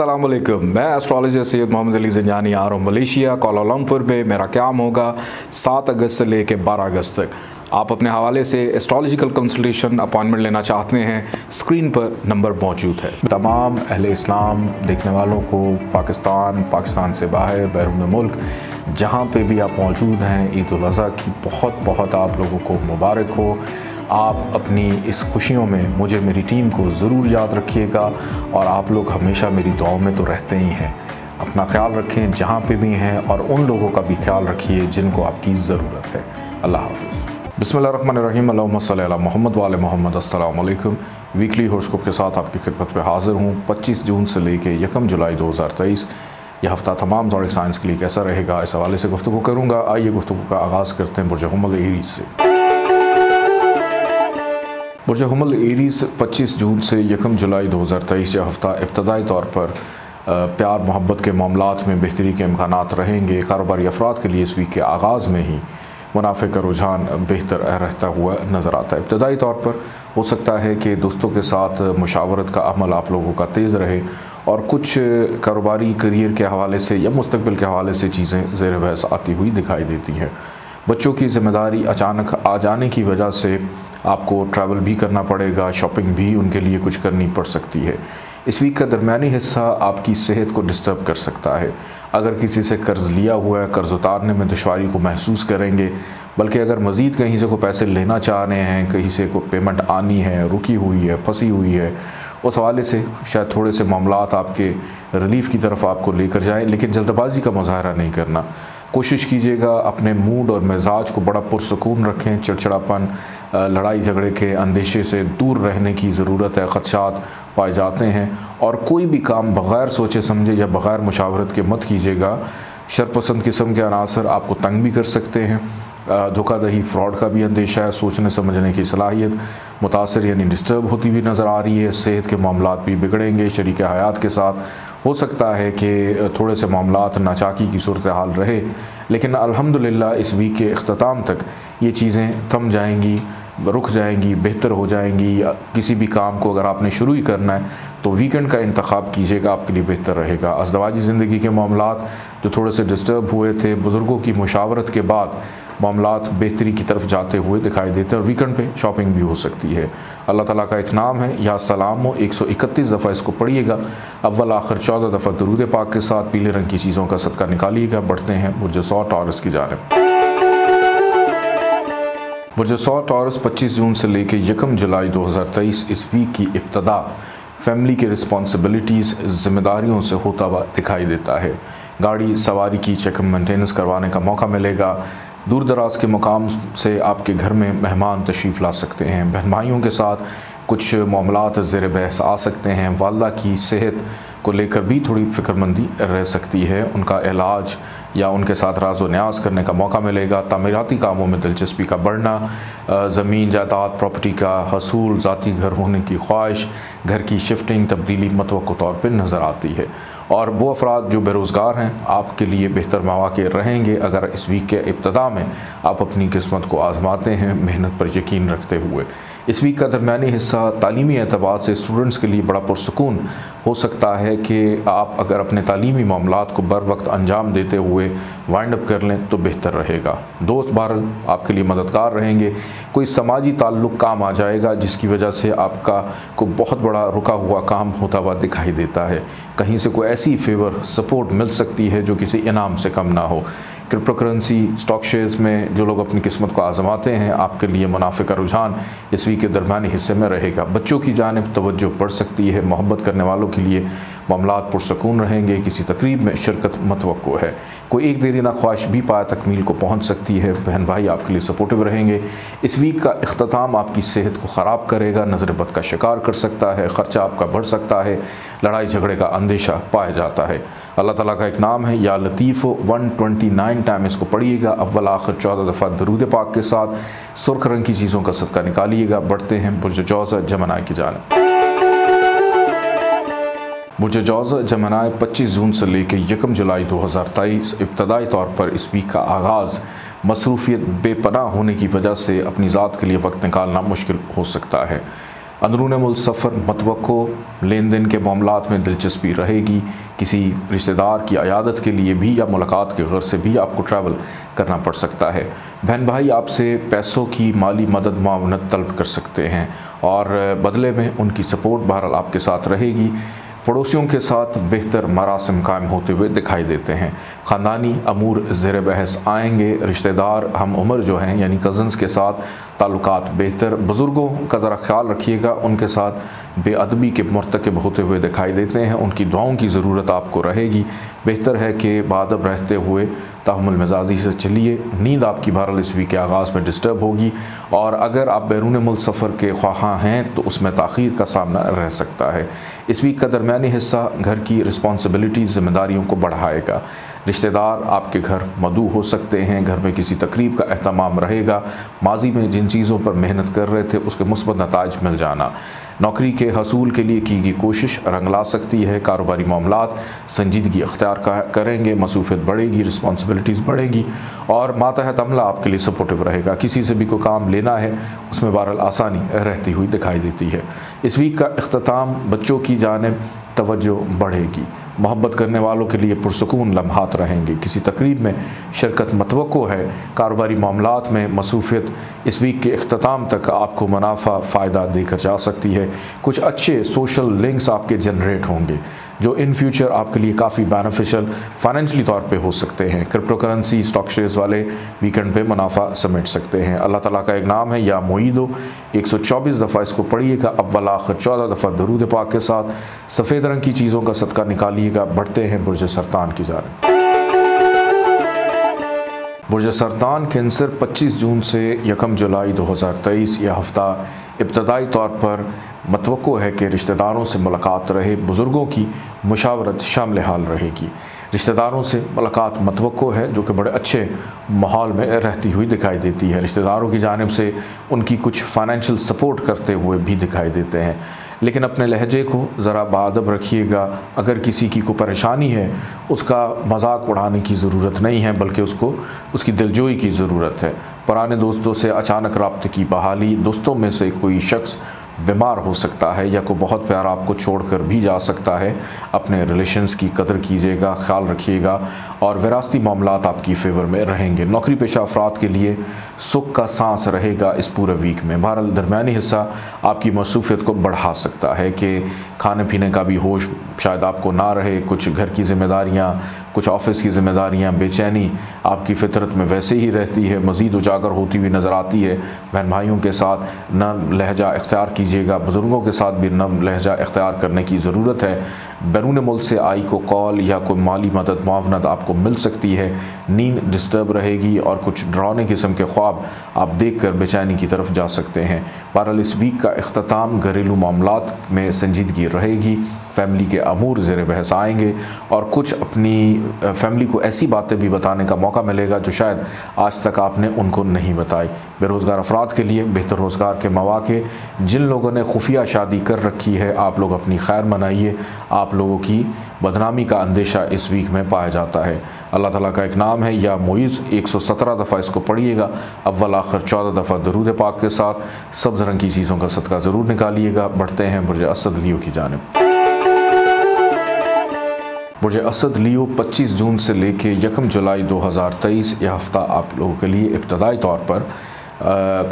अस्सलाम वालेकुम मैं एस्ट्रोलॉजर सैयद मोहम्मद अली जंजानी आ रहा हूँ मलेशिया कोलालमपुर में मेरा क्याम होगा? सात अगस्त से लेकर बारह अगस्त तक। आप अपने हवाले से एस्ट्रोलॉजिकल कंसल्टेशन अपॉइंटमेंट लेना चाहते हैं स्क्रीन पर नंबर मौजूद है। तमाम अहल इस्लाम, देखने वालों को पाकिस्तान पाकिस्तान से बाहर, बैरून मुल्क, जहाँ पर भी आप मौजूद हैं, ईद की बहुत बहुत आप लोगों को मुबारक हो। आप अपनी इस खुशियों में मुझे, मेरी टीम को ज़रूर याद रखिएगा और आप लोग हमेशा मेरी दुआओं में तो रहते ही हैं। अपना ख्याल रखें जहाँ पे भी हैं और उन लोगों का भी ख्याल रखिए जिनको आपकी ज़रूरत है। अल्लाह हाफिज़। बिसमीम मोहम्मद वाले मोहम्मद। अस्सलाम वीकली हॉर्सकोप के साथ आपकी खिदमत में हाज़िर हूँ। 25 जून से लेके यकम जुलाई 2023 यह हफ़्ता तमाम जॉडिक साइंस के लिए कैसा रहेगा, इस हवाले से गुफ्तु करूँगा। आइए गुफ्तु का आगाज़ करते हैं बुरज हमल एरीज से। बुरज हमल एरीज 25 जून से यकम जुलाई 2023 यह हफ़्ता इब्तदाई तौर पर प्यार, मोहब्बत के मामला में बेहतरी के इम्कान रहेंगे। कारोबारी अफराद के लिए इस वीक के आगाज़ में ही मुनाफे का रुझान बेहतर रहता हुआ नज़र आता है। इब्तदाई तौर पर हो सकता है कि दोस्तों के साथ मुशावरत का अमल आप लोगों का तेज़ रहे और कुछ कारोबारी करियर के हवाले से या मुस्तबिल के हवाले से चीज़ें जेर बहस आती हुई दिखाई देती हैं। बच्चों की ज़िम्मेदारी अचानक आ जाने की वजह से आपको ट्रैवल भी करना पड़ेगा शॉपिंग भी उनके लिए कुछ करनी पड़ सकती है। इस वीक का दरमियानी हिस्सा आपकी सेहत को डिस्टर्ब कर सकता है। अगर किसी से कर्ज़ लिया हुआ है, कर्ज़ उतारने में दुशारी को महसूस करेंगे, बल्कि अगर मज़ीद कहीं से को पैसे लेना चाह रहे हैं, कहीं से को पेमेंट आनी है, रुकी हुई है, फंसी हुई है, उस हवाले से शायद थोड़े से मामला आपके रिलीफ़ की तरफ़ आपको लेकर जाएँ, लेकिन जल्दबाजी का मुजाहरा नहीं करना। कोशिश कीजिएगा अपने मूड और मिजाज को बड़ा पुरसकून रखें, चिड़चिड़ापन लड़ाई झगड़े के अंदेशे से दूर रहने की ज़रूरत है। ख़दशात पाए जाते हैं और कोई भी काम बग़ैर सोचे समझे या बग़ैर मुशावरत के मत कीजिएगा। शरपसंद किस्म के अनासर आपको तंग भी कर सकते हैं। धोखाधही, फ्रॉड का भी अंदेशा है, सोचने, समझने की सलाहियत। मुतासर यानी डिस्टर्ब होती हुई नज़र आ रही है। सेहत के मामला भी बिगड़ेंगे शरीक हयात के साथ। हो सकता है कि थोड़े से मामला नाचाकी की सूरत हाल रहे, लेकिन अल्हम्दुलिल्लाह इस वीक के अख्ताम तक ये चीज़ें थम जाएँगी, रुक जाएँगी, बेहतर हो जाएँगी। किसी भी काम को अगर आपने शुरू ही करना है तो वीकेंड का इंतखब कीजिएगा, आपके लिए बेहतर रहेगा। अजदवाजी ज़िंदगी के मामला जो थोड़े से डिस्टर्ब हुए थे, बुज़ुर्गों की मुशावरत के बाद मामला बेहतरी की तरफ़ जाते हुए दिखाई देते हैं और वीकेंड पे शॉपिंग भी हो सकती है। अल्लाह ताला का एक नाम है, या सलाम हो एक सौ इकतीस दफ़ा इसको पढ़िएगा। अव्वल, आखिर, चौदह दफ़ा दरूद पाक के साथ पीले रंग की चीज़ों का सदका निकालिएगा। बढ़ते हैं मुझे सौ टॉरस की जानब। मुझे सौ टॉरस 25 जून से लेकर यकम जुलाई 2023 इस वीक की इब्तदा फैमिली के रिस्पॉन्सिबिलिटीज़ ज़िम्मेदारियों से होता हुआ दिखाई देता है। गाड़ी सवारी की चेकअप मेंटेनेंस करवाने का मौका मिलेगा। दूर दराज के मुकाम से आपके घर में मेहमान तशरीफ़ ला सकते हैं। बहन भाइयों के साथ कुछ मामला ज़ेर बहस आ सकते हैं। वालदा की सेहत को लेकर भी थोड़ी फ़िक्रमंदी रह सकती है। उनका इलाज या उनके साथ राज न्याज करने का मौका मिलेगा। तमीराती कामों में दिलचस्पी का बढ़ना ज़मीन जायदाद, प्रॉपर्टी का हसूल, ज़ाती घर होने की ख्वाहिश, घर की शिफ्टिंग, तब्दीली, मतवक़ तौर पर नज़र आती है। और वो अफराद जो बेरोज़गार हैं, आपके लिए बेहतर मौाक़े रहेंगे अगर इस वीक के इब्तदा में आप अपनी किस्मत को आज़माते हैं, मेहनत पर यकीन रखते हुए। इस वीक का दरमिया हिस्सा तालीमी एतबार से स्टूडेंट्स के लिए बड़ा पुरसकून हो सकता है कि आप अगर अपने तालीमी मामला को बर वक्त अंजाम देते हुए वाइंड अप कर लें तो बेहतर रहेगा। दोस्त बहरल आपके लिए मददगार रहेंगे। कोई समाजी ताल्लुक़ काम आ जाएगा, जिसकी वजह से आपका को बहुत बड़ा रुका हुआ काम होता हुआ दिखाई देता है। कहीं से कोई ऐसी फेवर सपोर्ट मिल सकती है जो किसी इनाम से कम ना हो। क्रिप्टो करेंसी स्टॉक शेयर्स में जो लोग अपनी किस्मत को आजमाते हैं, आपके लिए मुनाफे का रुझान इस वीक के दरमियानी हिस्से में रहेगा। बच्चों की जानब तवज्जो पड़ सकती है, मोहब्बत करने वालों के लिए मामला पुरसकून रहेंगे, किसी तकरीब में शिरकत मतवक़ है। कोई एक देरी ना ख्वाहिश भी पाया तकमील को पहुँच सकती है। बहन भाई आपके लिए सपोर्टिव रहेंगे। इस वीक का अख्ताम आपकी सेहत को ख़राब करेगा नज़र बद का शिकार कर सकता है, ख़र्चा आपका बढ़ सकता है लड़ाई झगड़े का अंदेशा पाया जाता है। अल्लाह ताला का एक नाम है, या Latif one twenty nine time इसको पढ़िएगा। अव्वल, आखिर, चौदह दफ़ा दरूद पाक के साथ सुर्ख रंग की चीज़ों का सदका निकालिएगा। बढ़ते हैं बुरज जौज़ जमनाए की जानब। बुरज जौज़ जमनाए पच्चीस जून से लेकर यकम जुलाई दो हज़ार तेईस। इब्तदाई तौर पर इस वीक का आगाज़ मसरूफ़ियत बेपना होने की वजह से अपनी ज़ात के लिए वक्त निकालना मुश्किल हो सकता है। अंदरून मुल्क सफ़र मतवक़ो लेन देन के मामला में दिलचस्पी रहेगी। किसी रिश्तेदार की अयादत के लिए भी या मुलाकात के घर से भी आपको ट्रैवल करना पड़ सकता है। बहन भाई आपसे पैसों की माली मदद मावनत तलब कर सकते हैं और बदले में उनकी सपोर्ट बहरहाल आपके साथ रहेगी। पड़ोसियों के साथ बेहतर मरासम कायम होते हुए दिखाई देते हैं। ख़ानदानी अमूर ज़र बहस आएँगे, रिश्तेदार, हम उम्र जो हैं, यानी कज़न्स के साथ ताल्लुक बेहतर, बुज़ुर्गों का ज़रा ख्याल रखिएगा, उनके साथ बेअदबी के मरतकब होते हुए दिखाई देते हैं। उनकी दुआओं की ज़रूरत आपको रहेगी। बेहतर है कि बादब रहते हुए ताहमुल मिजाजी से चलिए। नींद आपकी बहरल इस वीक के आगाज़ में डिस्टर्ब होगी और अगर आप बैरून मुल्क सफ़र के ख्वाहा हैं तो उसमें तखीर का सामना रह सकता है। इस वीक का दरमिया हिस्सा घर की रिस्पॉन्सिबिलिटी ज़िम्मेदारियों को बढ़ाएगा। रिश्तेदार आपके घर मदू हो सकते हैं, घर में किसी तकरीब का अहतमाम रहेगा। माजी में जिन चीज़ों पर मेहनत कर रहे थे, उसके मुस्बत नतज मिल जाना। नौकरी के हसूल के लिए की गई कोशिश रंग ला सकती है। कारोबारी मामला संजीदगी अख्तियार करेंगे। मसूफियत बढ़ेगी रिस्पॉन्सिबिलिटीज़ बढ़ेगी और मातहत अमला आपके लिए सपोर्टिव रहेगा। किसी से भी कोई काम लेना है, उसमें बहरहाल आसानी रहती हुई दिखाई देती है। इस वीक का अख्ताम बच्चों की जानब तवज्जो बढ़ेगी। मोहब्बत करने वालों के लिए पुरसकून लम्हात रहेंगे। किसी तकरीब में शिरकत मतवक़ है। कारोबारी मामला में मसूफियत इस वीक के अख्ताम तक आपको मुनाफा फ़ायदा देकर जा सकती है। कुछ अच्छे सोशल लिंक्स आपके जनरेट होंगे, जो इन फ्यूचर आपके लिए काफ़ी बेनिफिशियल फाइनेंशली तौर पे हो सकते हैं। क्रिप्टो करेंसी स्टॉक शेयर्स वाले वीकेंड पे मुनाफा समेट सकते हैं। अल्लाह ताला का एक नाम है या मोईदो। 124 दफ़ा इसको पढ़िएगा। अव्वल आखिर चौदह दफ़ा दरूद पाक के साथ। सफ़ेद रंग की चीज़ों का सदका निकालिएगा बढ़ते हैं बुरज सरतान की जानब बुरज सरतान कैंसर 25 जून से यकम जुलाई 2023 यह हफ़्ता इब्तदाई तौर पर मतवक़ है कि रिश्तेदारों से मुलाकात रहे बुज़ुर्गों की मुशावरत शामिल हाल रहेगी। रिश्तेदारों से मुलाकात मतवक़ है, जो कि बड़े अच्छे माहौल में रहती हुई दिखाई देती है। रिश्तेदारों की जानब से उनकी कुछ फ़ाइनेंशियल सपोर्ट करते हुए भी दिखाई देते हैं। लेकिन अपने लहजे को ज़रा बादब रखिएगा। अगर किसी की को परेशानी है, उसका मज़ाक उड़ाने की ज़रूरत नहीं है, बल्कि उसको, उसकी दिलजोई की ज़रूरत है। पुराने दोस्तों से अचानक रबते की बहाली, दोस्तों में से कोई शख्स बीमार हो सकता है या कोई बहुत प्यार आपको छोड़कर भी जा सकता है, अपने रिलेशंस की कदर कीजिएगा, ख्याल रखिएगा और विरासती मामला आपकी फेवर में रहेंगे। नौकरी पेशा अफराद के लिए सुख का सांस रहेगा इस पूरे वीक में। बहरहाल दरमिया हिस्सा आपकी मसूफियत को बढ़ा सकता है कि खाने पीने का भी होश शायद आपको ना रहे, कुछ घर की ज़िम्मेदारियाँ, कुछ ऑफ़िस की ज़िम्मेदारियाँ बेचैनी आपकी फितरत में वैसे ही रहती है, मज़ीद उजागर होती हुई नज़र आती है। बहन भाइयों के साथ न लहजा इख्तियार कीजिएगा, बुज़ुर्गों के साथ भी नम लहजा इख्तियार करने की ज़रूरत है। बैरून मुल्क से आई को कॉल या कोई माली मदद मावनत आपको मिल सकती है। नींद डिस्टर्ब रहेगी और कुछ डरावने किस्म के ख्वाब आप देख कर बेचैनी की तरफ़ जा सकते हैं। बहरहाल, इस वीक का अख्ताम घरेलू मामला में संजीदगी रहेगी। फैमिली के अमूर ज़ेर बहस आएँगे और कुछ अपनी फैमिली को ऐसी बातें भी बताने का मौका मिलेगा जो शायद आज तक आपने उनको नहीं बताई। बेरोज़गार अफराद के लिए, बेहतर रोज़गार के मौाक़े। जिन लोगों ने खुफिया शादी कर रखी है, आप लोग अपनी खैर मनाइए। आप लोगों की बदनामी का अंदेशा इस वीक में पाया जाता है। अल्लाह ताला का एक नाम है, या मुइज़ 117 दफ़ा इसको पढ़िएगा। अव्वल, आखिर, चौदह दफ़ा दरूद पाक के साथ। सब्ज़ रंग की चीज़ों का सदका ज़रूर निकालिएगा। बढ़ते हैं बुरज असद लियो की जानब। बुरज असद लियो 25 जून से लेके यकम जुलाई 2023 यह हफ़्ता आप लोगों के लिए इब्तदाई तौर पर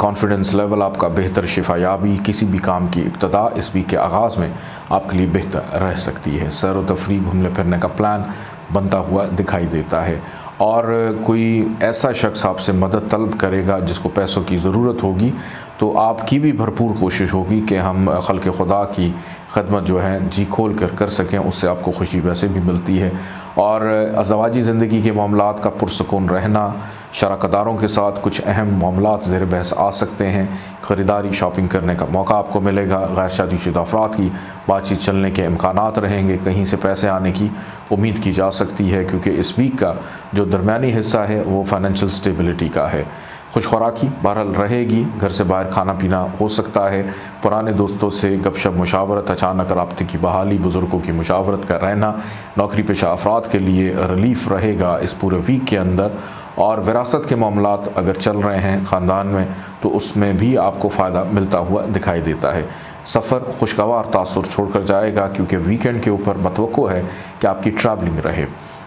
कॉन्फिडेंस लेवल आपका बेहतर शिफायाबी किसी भी काम की इब्तदा इस वीक के आगाज़ में आपके लिए बेहतर रह सकती है। सैर व तफरी घूमने फिरने का प्लान बनता हुआ दिखाई देता है। और कोई ऐसा शख्स आपसे मदद तलब करेगा जिसको पैसों की ज़रूरत होगी तो आपकी भी भरपूर कोशिश होगी कि हम खल के खुदा की खदमत जो है, जी खोल कर कर सकें, उससे आपको खुशी वैसे भी मिलती है। और अजवाजी ज़िंदगी के मामला का पुरसकून रहना शराकदारों के साथ कुछ अहम मामला ज़ेर बहस आ सकते हैं। ख़रीदारी, शॉपिंग करने का मौका आपको मिलेगा। गैर शादी शुदा अफराद की बातचीत चलने के इम्कान रहेंगे, कहीं से पैसे आने की उम्मीद की जा सकती है, क्योंकि इस वीक का जो दरमिया हिस्सा है, वो फाइनेंशियल स्टेबिलिटी का है। खुश खुराकी बहरहाल रहेगी। घर से बाहर खाना पीना हो सकता है। पुराने दोस्तों से गपशप, मुशावरत, अचानक रबते की बहाली, बुज़ुर्गों की मुशावरत का रहना, नौकरी पेशा अफराद के लिए रिलीफ रहेगा इस पूरे वीक के अंदर। और विरासत के मामला अगर चल रहे हैं ख़ानदान में तो उसमें भी आपको फ़ायदा मिलता हुआ दिखाई देता है। सफ़र खुशगवार तासर छोड़कर जाएगा, क्योंकि वीकेंड के ऊपर मतवक़ है कि आपकी ट्रैवलिंग रहे।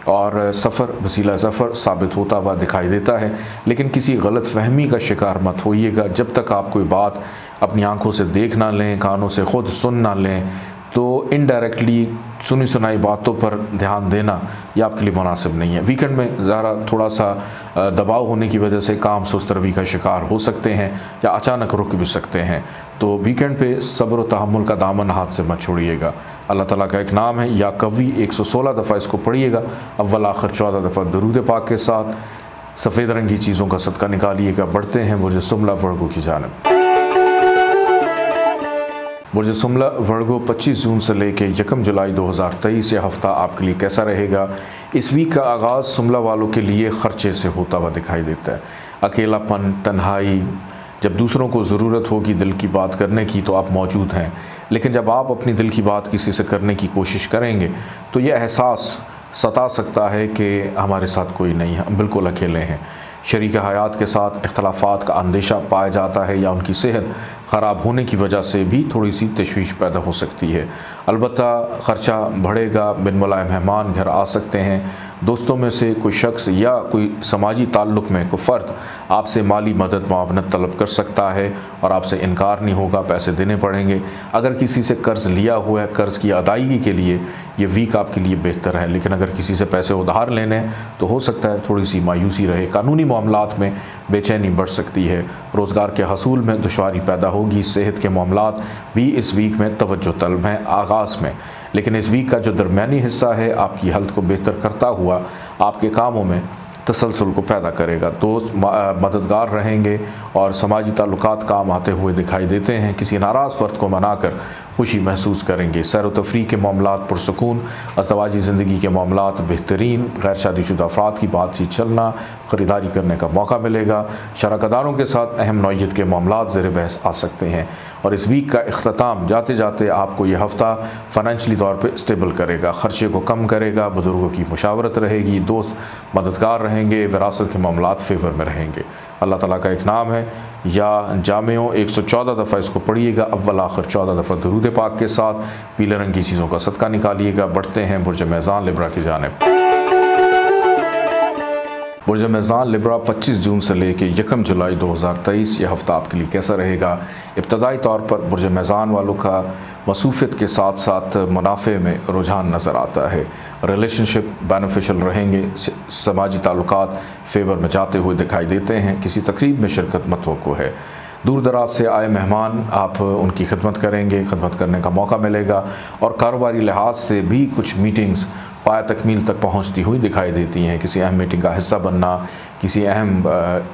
और सफ़र, वसीला सफ़र साबित होता हुआ दिखाई देता है। लेकिन किसी गलत फहमी का शिकार मत होइएगा। जब तक आप कोई बात अपनी आँखों से देख ना लें, कानों से ख़ुद सुन ना लें तो इनडायरेक्टली सुनी सुनाई बातों पर ध्यान देना ये आपके लिए मुनासिब नहीं है। वीकेंड में ज़रा थोड़ा सा दबाव होने की वजह से काम सुस्त रवि का शिकार हो सकते हैं या अचानक रुक भी सकते हैं। तो वीकेंड पे सब्र तहमुल का दामन हाथ से मत छोड़िएगा। अल्लाह ताला का एक नाम है या कवि 116 दफ़ा इसको पढ़िएगा। अव्वल, आखिर, चौदह दफ़ा दरूद पाक के साथ सफ़ेद रंग चीज़ों का सदका निकालिएगा। बढ़ते हैं वो सुमला वर्गों की जानब। बुरज सुमला वर्गो 25 जून से लेकर यकम जुलाई 2023 यह हफ़्ता आपके लिए कैसा रहेगा? इस वीक का आगाज़ सुमला वालों के लिए ख़र्चे से होता हुआ दिखाई देता है। अकेलापन, तन्हाई जब दूसरों को ज़रूरत होगी दिल की बात करने की तो आप मौजूद हैं। लेकिन जब आप अपनी दिल की बात किसी से करने की कोशिश करेंगे तो यह एहसास सता सकता है कि हमारे साथ कोई नहीं है, हम बिल्कुल अकेले हैं। शरीक हयात के साथ अख्तलाफ़ात का अंदेशा पाया जाता है या उनकी सेहत ख़राब होने की वजह से भी थोड़ी सी तशवीश पैदा हो सकती है। अलबत् ख़र्चा बढ़ेगा, बिन मुलायम मेहमान घर आ सकते हैं। दोस्तों में से कोई शख्स या कोई समाजी ताल्लुक़ में कोई फ़र्द आपसे माली मदद मावनत तलब कर सकता है और आपसे इनकार नहीं होगा, पैसे देने पड़ेंगे। अगर किसी से कर्ज़ लिया हुआ है, कर्ज़ की अदायगी के लिए, ये वीक आपके लिए बेहतर है। लेकिन अगर किसी से पैसे उधार लेने हैं तो हो सकता है थोड़ी सी मायूसी रहे। कानूनी मामला में बेचैनी बढ़ सकती है। रोज़गार के हसूल में दुशारी पैदा होगी सेहत के मामला भी इस वीक में तवज्जो तलब हैं आगाज़ में। लेकिन इस वीक का जो दरमियानी हिस्सा है, आपकी हेल्थ को बेहतर करता हुआ, आपके कामों में तसलसल को पैदा करेगा। दोस्त मददगार रहेंगे और समाजी ताल्लुक काम आते हुए दिखाई देते हैं। किसी नाराज़ फ़र्द को मनाकर खुशी महसूस करेंगे। सैर तफरी के मामला पुरसकून अजवाजी ज़िंदगी के मामला बेहतरीन गैर शादीशुदा अफराद की बातचीत चलना ख़रीदारी करने का मौका मिलेगा। शराकदारों के साथ अहम नौीयत के मामला ज़ेर बहस आ सकते हैं और इस वीक का अख्ताम जाते जाते आपको यह हफ़्ता फ़ाइनेंशली तौर पर स्टेबल करेगा। ख़र्चे को कम करेगा, बुज़ुर्गों की मुशावरत रहेगी, दोस्त मददगार रहेंगे, विरासत के मामला फेवर में रहेंगे। अल्लाह ताला का एक नाम है, या जामियों एक सौ चौदह दफ़ा इसको पढ़िएगा, अव्वल आखिर चौदह दफ़ा दरूद पाक के साथ, पीले रंग की चीज़ों का सदका निकालिएगा, बढ़ते हैं बुरज मैज़ान लिब्रा की जानब। बुरज मैज़ान लिब्रा 25 जून से लेकर यकम जुलाई 2023 यह हफ़्ता आपके लिए कैसा रहेगा? इब्तदाई तौर पर बुरज मैज़ान वालों का मसूफ़ियत के साथ साथ मुनाफे में रुझान नज़र आता है। रिलेशनशिप बेनिफिशल रहेंगे समाजी ताल्लुक फेवर में जाते हुए दिखाई देते हैं, किसी तकरीब में शिरकत मतवक़ है दूर दराज से आए मेहमान, आप उनकी खदमत करेंगे, खदमत करने का मौका मिलेगा और कारोबारी लिहाज से भी कुछ मीटिंग्स पाया तकमील तक पहुँचती हुई दिखाई देती हैं। किसी अहम मीटिंग का हिस्सा बनना, किसी अहम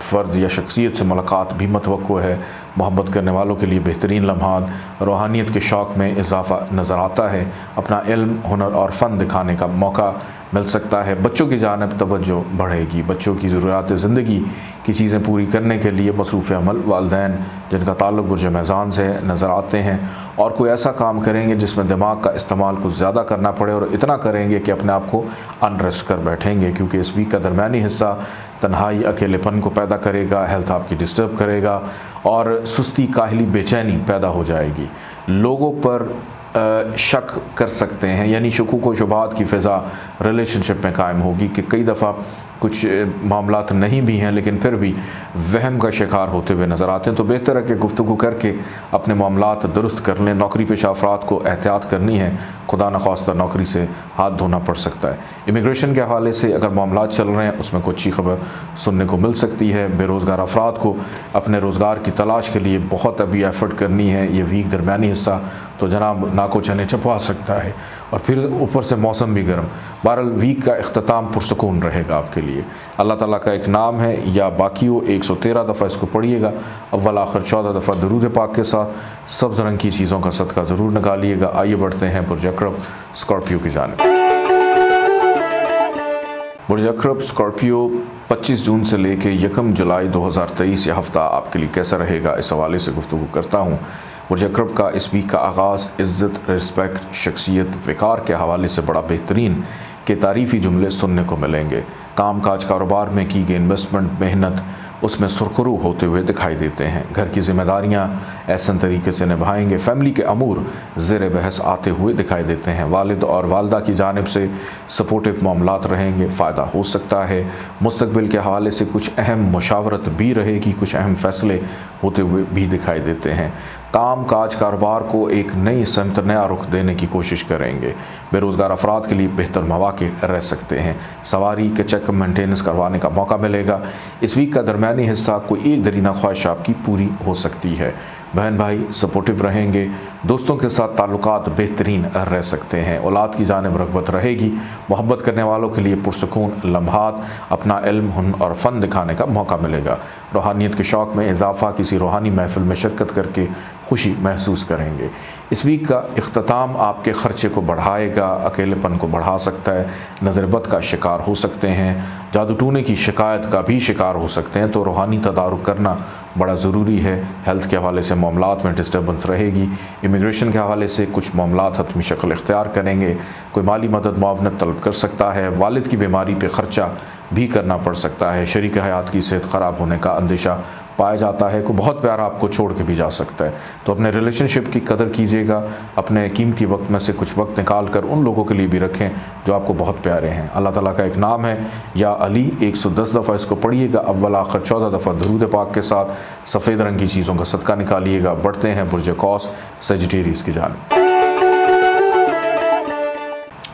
फ़र्द या शख्सियत से मुलाकात भी मतवक़ है। मोहब्बत करने वालों के लिए बेहतरीन लम्हात रूहानियत के शौक़ में इजाफ़ा नज़र आता है। अपना इल्म, हुनर और फ़न दिखाने का मौका मिल सकता है। बच्चों की जानब तवज्जो बढ़ेगी। बच्चों की ज़रूरत ज़िंदगी की चीज़ें पूरी करने के लिए मसरूफ़ अमल वालदेन, जिनका ताल्लुक बुरज मैज़ान से नज़र आते हैं। और कोई ऐसा काम करेंगे जिसमें दिमाग का इस्तेमाल कुछ ज़्यादा करना पड़े और इतना करेंगे कि अपने आप को अनरेस्ट कर बैठेंगे, क्योंकि इस वीक का दरमिया हिस्सा तन्हाई, अकेलेपन को पैदा करेगा, हेल्थ आपकी डिस्टर्ब करेगा और सुस्ती, काहली, बेचैनी पैदा हो जाएगी। लोगों पर शक कर सकते हैं, यानी शकूक व शुबात की फ़िज़ा रिलेशनशिप में कायम होगी कि कई दफ़ा कुछ मामला नहीं भी हैं, लेकिन फिर भी वहम का शिकार होते हुए नज़र आते हैं। तो बेहतर है कि गुफ्तु करके अपने मामला दुरुस्त कर लें। नौकरी पेशा अफराद को एहतियात करनी है। खुदा न नौकरी से हाथ धोना पड़ सकता है। इमिग्रेशन के हवाले से अगर मामला चल रहे हैं, उसमें कोई अच्छी खबर सुनने को मिल सकती है। बेरोज़गार अफराद को अपने रोज़गार की तलाश के लिए बहुत अभी एफ़र्ट करनी है। ये वीक दरमिया हिस्सा तो जनाब नाको चने चपवा सकता है। और फिर ऊपर से मौसम भी गर्म। बहरल वीक का अख्ताम पुरसकून रहेगा आपके लिए। अल्लाह ताला का एक नाम है, या बाकी हो, एक सौ तेरह दफ़ा इसको पढ़िएगा। अव्वल, आखिर, चौदह दफ़ा दरूद पाक के साथ। सब्ज़ रंग की चीज़ों का सदका ज़रूर निकालिएगा। आइए बढ़ते हैं पुरजक्रब स्कॉर्पियो की जानब। बुरजक्रब स्कॉर्पियो 25 जून से लेकर यकम जुलाई 2023 यह हफ़्ता आपके लिए कैसा रहेगा, इस हवाले से गुफ्तु करता हूँ। बुरज अक्रब का इस वीक का आगाज़, इज़्ज़त, रिस्पेक्ट, शख्सियत, विकार के हवाले से बड़ा बेहतरीन के तारीफ़ी जुमले सुनने को मिलेंगे। काम काज कारोबार में की गई इन्वेस्टमेंट मेहनत, उसमें सुरखरू होते हुए दिखाई देते हैं। घर की जिम्मेदारियाँ ऐसे तरीके से निभाएँगे। फैमिली के अमूर ज़ेर बहस आते हुए दिखाई देते हैं। वालिद और वालदा की जानब से सपोर्टिव मामला रहेंगे। फ़ायदा हो सकता है। मुस्तबिल के हवाले से कुछ अहम मशावरत भी रहेगी। कुछ अहम फैसले होते हुए भी दिखाई देते हैं। काम काज कारोबार को एक नई समत नया रुख देने की कोशिश करेंगे। बेरोज़गार अफराद के लिए बेहतर मौाक़े रह सकते हैं। सवारी के चेक मेंटेनेंस करवाने का मौका मिलेगा। इस वीक का दरमिया हिस्सा कोई एक दरीना ख्वाहिश आपकी पूरी हो सकती है। बहन भाई सपोर्टिव रहेंगे। दोस्तों के साथ ताल्लुकात बेहतरीन रह सकते हैं। औलाद की जानब रगबत रहेगी। मोहब्बत करने वालों के लिए पुरसकून, लम्हात, अपना इल्म हन और फ़न दिखाने का मौका मिलेगा। रूहानियत के शौक़ में इजाफ़ा किसी रूहानी महफिल में शिरकत करके खुशी महसूस करेंगे। इस वीक का अख्ताम आपके ख़र्चे को बढ़ाएगा, अकेलेपन को बढ़ा सकता है, नज़रबत का शिकार हो सकते हैं, जादू टूने की शिकायत का भी शिकार हो सकते हैं तो रूहानी तदारुक करना बड़ा ज़रूरी है। हेल्थ के हवाले से मामला में डिस्टर्बेंस रहेगी। इमिग्रेशन के हवाले से कुछ मामला हतमी शक्ल इख्तियार करेंगे। कोई माली मदद मुआवनत तलब कर सकता है। वालिद की बीमारी पर ख़र्चा भी करना पड़ सकता है। शरीक हयात की सेहत ख़राब होने का अंदेशा पाया जाता है को बहुत प्यारा आपको छोड़ के भी जा सकता है। तो अपने रिलेशनशिप की कदर कीजिएगा, अपने कीमती वक्त में से कुछ वक्त निकाल कर उन लोगों के लिए भी रखें जो आपको बहुत प्यारे हैं। अल्लाह ताला का एक नाम है, या अली 110 दफ़ा इसको पढ़िएगा, अव्वल, आखिर, चौदह दफ़ा दरूद पाक के साथ सफ़ेद रंग की चीज़ों का सदका निकालिएगा, बढ़ते हैं बुरज कौस सजिटेरियस की जान।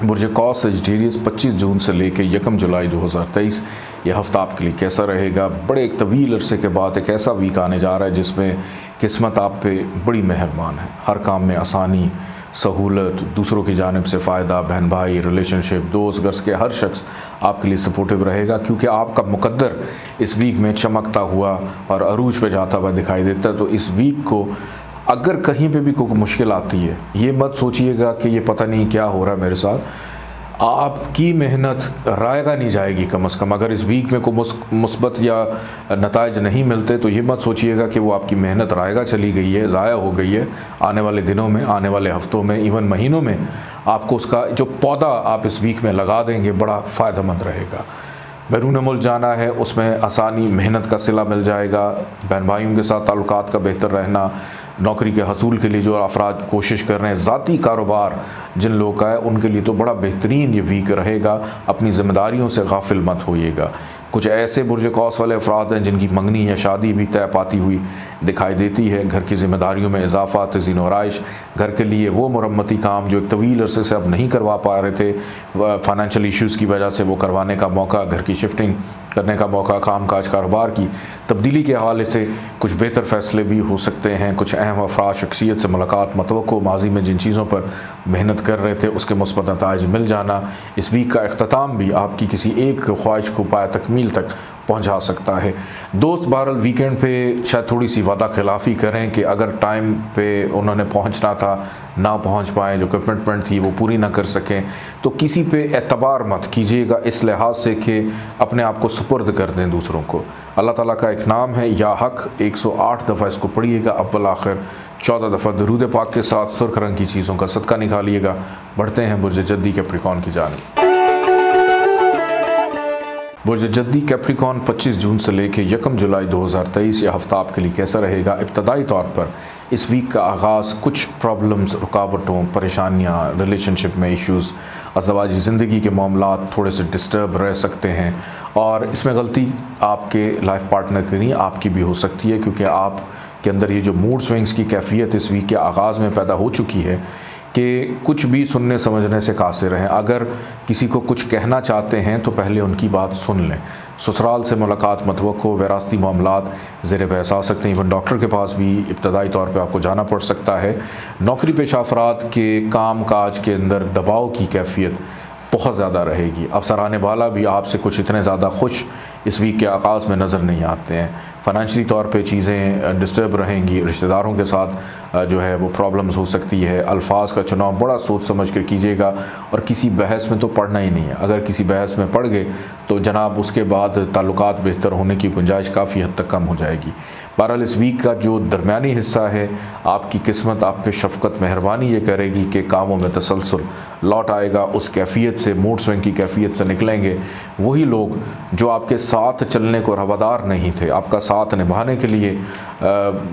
बुरज कौस सजिटेरियस 25 जून से लेकर यकम जुलाई 2023 ये हफ़्ता आपके लिए कैसा रहेगा? बड़े एक तवील अरसे के बाद एक ऐसा वीक आने जा रहा है जिसमें किस्मत आप पे बड़ी मेहरबान है। हर काम में आसानी, सहूलत, दूसरों की जानब से फ़ायदा बहन भाई रिलेशनशिप दोस्त गर्स के हर शख्स आपके लिए सपोर्टिव रहेगा क्योंकि आपका मुकद्दर इस वीक में चमकता हुआ और अरूज पे जाता हुआ दिखाई देता है। तो इस वीक को अगर कहीं पे भी कोई मुश्किल आती है, ये मत सोचिएगा कि ये पता नहीं क्या हो रहा है मेरे साथ। आपकी मेहनत रायगा नहीं जाएगी कम अज़ कम। अगर इस वीक में कोई मुस्बत या नतज नहीं मिलते तो ये मत सोचिएगा कि वो आपकी मेहनत रायगा चली गई है, ज़ाया हो गई है। आने वाले दिनों में, आने वाले हफ्तों में, इवन महीनों में आपको उसका जो पौधा आप इस वीक में लगा देंगे, बड़ा फ़ायदेमंद रहेगा। बैरून मुल्क जाना है, उसमें आसानी, मेहनत का सिला मिल जाएगा। बहन भाइयों के साथ ताल्लुक का बेहतर रहना नौकरी के हसूल के लिए जो अफराद कोशिश कर रहे हैं, ज़ाती कारोबार जिन लोगों का है, उनके लिए तो बड़ा बेहतरीन ये वीक रहेगा। अपनी ज़िम्मेदारियों से गाफिल मत होइएगा। कुछ ऐसे बुरज कौस वाले अफराद हैं जिनकी मंगनी या शादी भी तय पाती हुई दिखाई देती है। घर की जिम्मेदारियों में इजाफा, तजीन आरइश घर के लिए वो मरम्मती काम जो एक तवील अरसे से अब नहीं करवा पा रहे थे फाइनेंशियल इश्यूज़ की वजह से वो करवाने का मौका, घर की शिफ्टिंग करने का मौका काम काज कारोबार की तब्दीली के हवाले से कुछ बेहतर फ़ैसले भी हो सकते हैं। कुछ अहम अफराज शख्सियत से मुलाकात मतवक़ माजी में जिन चीज़ों पर मेहनत कर रहे थे, उसके मुस्बत नतज मिल जाना, इस वीक का अख्ताम भी आपकी किसी एक ख्वाहिश को पाया तकमील तक पहुँचा सकता है। दोस्त बहरल वीकेंड पे शायद थोड़ी सी वादा खिलाफ़ी करें कि अगर टाइम पे उन्होंने पहुँचना था, ना पहुँच पाए, जो कमिटमेंट थी, वो पूरी ना कर सकें। तो किसी पे एतबार मत कीजिएगा, इस लिहाज से कि अपने आप को सुपुर्द कर दें दूसरों को। अल्लाह ताला का एक नाम है, या हक। 108 दफ़ा इसको पढ़िएगा, अव्वल आखिर। चौदह दफ़ा दरूद पाक के साथ सुर्ख रंग की चीज़ों का सदका निकालिएगा। बढ़ते हैं बुरज जद्दी के प्रिकॉन की जानब। बुरज जद्दी कैप्रिकॉन 25 जून से लेकर यकम जुलाई 2023 यह हफ़्ता आपके लिए कैसा रहेगा? इब्तदाई तौर पर इस वीक का आगाज़, कुछ प्रॉब्लम्स रुकावटों, परेशानियाँ रिलेशनशिप में इश्यूज़ अजवाजी ज़िंदगी के मामला थोड़े से डिस्टर्ब रह सकते हैं। और इसमें गलती आपके लाइफ पार्टनर की नहीं आपकी भी हो सकती है, क्योंकि आप के अंदर ये जो मूड स्विंग्स की कैफियत इस वीक के आगाज़ में पैदा हो चुकी है कि कुछ भी सुनने समझने से कासिर हैं। अगर किसी को कुछ कहना चाहते हैं तो पहले उनकी बात सुन लें। ससुराल से मुलाकात मतवक़ वरासती मामला ज़ेर बहस आ सकते हैं। इवन डॉक्टर के पास भी इब्तदाई तौर पर आपको जाना पड़ सकता है। नौकरी पेशा अफराद के काम काज के अंदर दबाव की कैफियत बहुत ज़्यादा रहेगी। अफसर आने वाला भी आपसे कुछ इतने ज़्यादा खुश इस वीक के आगाज़ में नज़र नहीं आते हैं। फ़ाइनेंशली तौर पे चीज़ें डिस्टर्ब रहेंगी। रिश्तेदारों के साथ जो है वो प्रॉब्लम्स हो सकती है। अल्फाज का चुनाव बड़ा सोच समझ कर कीजिएगा। और किसी बहस में तो पढ़ना ही नहीं है। अगर किसी बहस में पढ़ गए तो जनाब उसके बाद ताल्लुक बेहतर होने की गुंजाइश काफ़ी हद तक कम हो जाएगी। बहरहाल, इस वीक का जो दरमियानी हिस्सा है, आपकी किस्मत आप पे शफकत मेहरबानी ये करेगी कि कामों में तसलसल लौट आएगा, उस कैफियत से मूड स्विंग की कैफियत से निकलेंगे। वही लोग जो आपके साथ चलने को रवादार नहीं थे, आपका साथ निभाने के लिए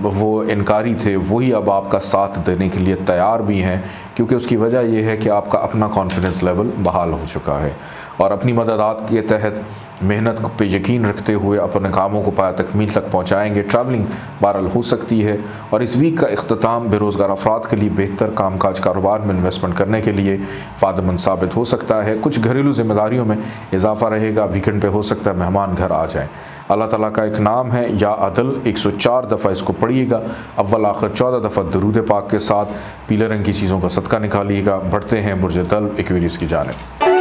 वो इनकारी थे, वही अब आपका साथ देने के लिए तैयार भी हैं, क्योंकि उसकी वजह यह है कि आपका अपना कॉन्फिडेंस लेवल बहाल हो चुका है। और अपनी मददात के तहत मेहनत पे यकीन रखते हुए अपने कामों को पाया, तकमील तक पहुँचाएँगे। ट्रैवलिंग बहरल हो सकती है और इस वीक का अख्ताम बेरोज़गार अफराद के लिए बेहतर काम काज कारोबार में इन्वेस्टमेंट करने के लिए फ़ायदेमंद साबित हो सकता है। कुछ घरेलू जिम्मेदारियों में इजाफा रहेगा वीकेंड पर हो सकता है मेहमान घर आ जाएँ। अल्लाह ताला का एक नाम है, या अदल 104 दफ़ा इसको पढ़िएगा। अव्वल, आखिर चौदह दफ़ा दरूद पाक के साथ पीले रंग की चीज़ों का सदका निकालिएगा। बढ़ते हैं बुरज दल एक्वेरियस की जानब।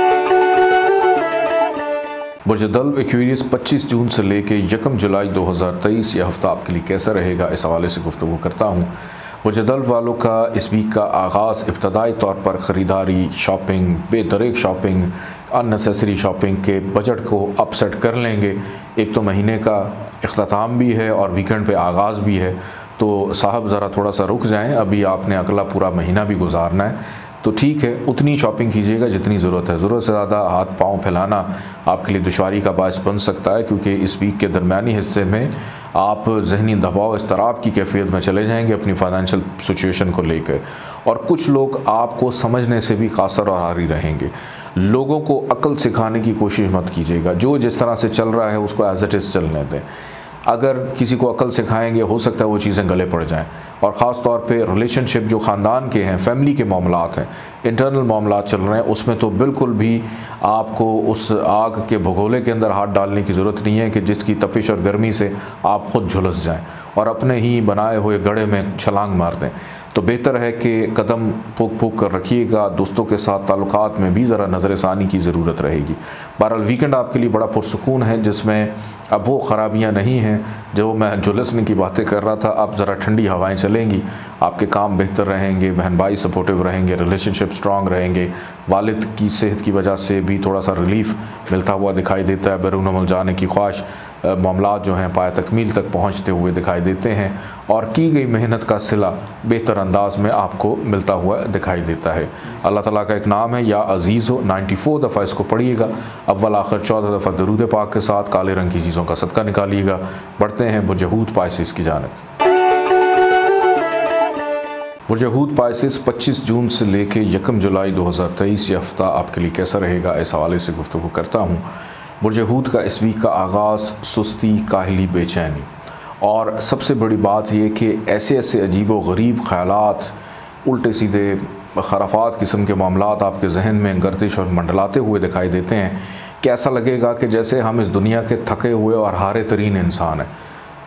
बुरज दल एक्वेरियस 25 जून से लेकर यकम जुलाई 2023 यह हफ़्ता आपके लिए कैसा रहेगा इस हवाले से गुफ्तु करता हूँ। बुरजदल वालों का इस वीक का आगाज़ इब्तदाई तौर पर ख़रीदारी, शॉपिंग बेदरेक शॉपिंग, अननेसेसरी शॉपिंग के बजट को अपसेट कर लेंगे। एक तो महीने का अख्ताम भी है और वीकेंड पे आगाज़ भी है। तो साहब, ज़रा थोड़ा सा रुक जाएँ। अभी आपने अगला पूरा महीना भी गुजारना है। तो ठीक है, उतनी शॉपिंग कीजिएगा जितनी ज़रूरत है। ज़रूरत से ज़्यादा हाथ पाँव फैलाना आपके लिए दुशारी का बायस बन सकता है, क्योंकि इस वीक के दरमियानी हिस्से में आप जहनी दबाव इसतराब की कैफियत में चले जाएँगे अपनी फाइनेंशियल सिचुएशन को लेकर। और कुछ लोग आपको समझने से भी कासर और हारी रहेंगे। लोगों को अकल सिखाने की कोशिश मत कीजिएगा। जो जिस तरह से चल रहा है, उसको एज इट इज़ चलने दें। अगर किसी को अकल सिखाएँगे, हो सकता है वो चीज़ें गले पड़ जाएँ। और ख़ास तौर पे रिलेशनशिप जो ख़ानदान के हैं फैमिली के मामला हैं इंटरनल मामला चल रहे हैं, उसमें तो बिल्कुल भी आपको उस आग के भगोले के अंदर हाथ डालने की ज़रूरत नहीं है कि जिसकी तपिश और गर्मी से आप ख़ुद झुलस जाएँ और अपने ही बनाए हुए गड़े में छलांग मार दें। तो बेहतर है कि कदम फूक फूक कर रखिएगा, दोस्तों के साथ ताल्लुकात में भी ज़रा नज़र षानी की ज़रूरत रहेगी। बहरहाल वीकेंड आपके लिए बड़ा पुरसकून है, जिसमें अब वो ख़राबियाँ नहीं हैं, जो मैं जुलसने की बातें कर रहा था अब ज़रा ठंडी हवाएँ चलेंगी, आपके काम बेहतर रहेंगे बहन भाई सपोर्टिव रहेंगे रिलेशनशिप स्ट्रॉन्ग रहेंगे, वालिद की सेहत की वजह से भी थोड़ा सा रिलीफ मिलता हुआ दिखाई देता है, बैरून जाने की ख्वाहिश। मामला जो हैं पाया तकमील तक पहुँचते हुए दिखाई देते हैं और की गई मेहनत का सिला बेहतर अंदाज में आपको मिलता हुआ दिखाई देता है। अल्लाह ताला का एक नाम है, या अज़ीज़ हो फोर दफ़ा इसको पढ़िएगा। अव्वल, आखिर, चौदह दफ़ा दरूद पाक के साथ काले रंग की चीज़ों का सदका निकालिएगा। बढ़ते हैं बुजहूद पाइसिस की जानब। बुरजहूद पाइसिस 25 जून से लेकर यकम जुलाई 2023 ये हफ़्ता आपके लिए कैसा रहेगा, इस हवाले से गुफ्तु करता हूँ। बुरजहूद का इस वीक का आगाज़, सुस्ती, काहली, बेचैनी। और सबसे बड़ी बात यह कि ऐसे ऐसे अजीब व गरीब ख्याल उल्टे सीधे खराफात किस्म के मामला आपके जहन में गर्दिश और मंडलाते हुए दिखाई देते हैं कि ऐसा लगेगा कि जैसे हम इस दुनिया के थके हुए और हारे तरीन इंसान हैं।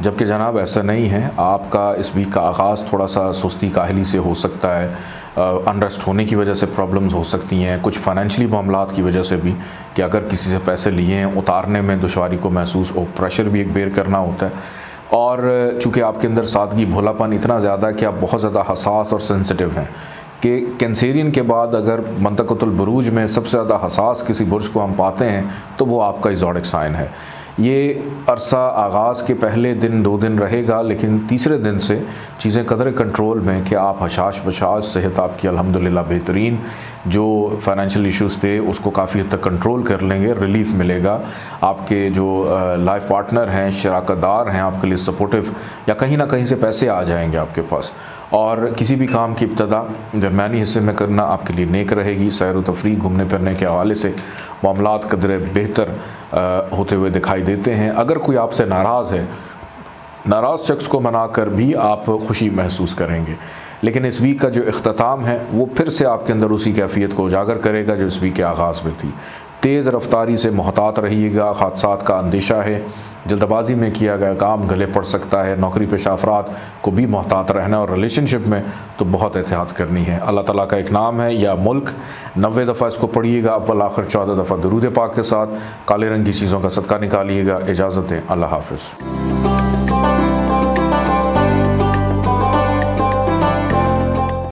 जबकि जनाब, ऐसा नहीं है। आपका इस वीक का आगाज़ थोड़ा सा सुस्ती काहली से हो सकता है। अनरेस्ट होने की वजह से प्रॉब्लम्स हो सकती हैं। कुछ फाइनेंशियली मामला की वजह से भी कि अगर किसी से पैसे लिए हैं, उतारने में दुशारी को महसूस हो प्रेशर भी एक बेर करना होता है। और चूँकि आपके अंदर सादगी, भोलापन इतना ज़्यादा है कि आप बहुत ज़्यादा हसास और सेंसिटिव हैं कि कैंसेरियन के बाद अगर मंतकतुलबरूज में सबसे ज़्यादा हसास किसी बुर्ज को हम पाते हैं तो वो आपका इजोडिक साइन है। ये अरसा आगाज़ के पहले दिन, दो दिन रहेगा, लेकिन तीसरे दिन से चीज़ें कदर कंट्रोल में कि आप हशाश बशाश, सेहत आपकी अल्हम्दुलिल्लाह बेहतरीन, जो फाइनेंशियल इश्यूज़ थे, उसको काफ़ी हद तक कंट्रोल कर लेंगे रिलीफ मिलेगा। आपके जो लाइफ पार्टनर हैं, शराकतदार हैं, आपके लिए सपोर्टिव या कहीं ना कहीं से पैसे आ जाएँगे आपके पास। और किसी भी काम की इब्तदा, दरमियानी हिस्से में करना आपके लिए नेक रहेगी। सैर तफरी घूमने फिरने के हवाले से मामला कदर बेहतर होते हुए दिखाई देते हैं। अगर कोई आपसे नाराज़ है, नाराज़ शख्स को मना कर भी आप खुशी महसूस करेंगे। लेकिन इस वीक का जो अख्ताम है, वो फिर से आपके अंदर उसी कैफियत को उजागर करेगा, जो इस वीक के आगाज़ में थी। तेज़ रफ्तारी से मोहतात रहिएगा हादसा का अंदेशा है। जल्दबाजी में किया गया काम गले पड़ सकता है। नौकरी पेशा अफराद को भी मोहतात रहना और रिलेशनशिप में तो बहुत एहतियात करनी है। अल्लाह ताला का एक नाम है, या मुल्क। नबे दफ़ा इसको पढ़िएगा, अव्वल, आखिर, चौदह दफ़ा दरूद पाक के साथ। काले रंग की चीज़ों का सदका निकालिएगा। इजाज़त अल्लाह हाफ़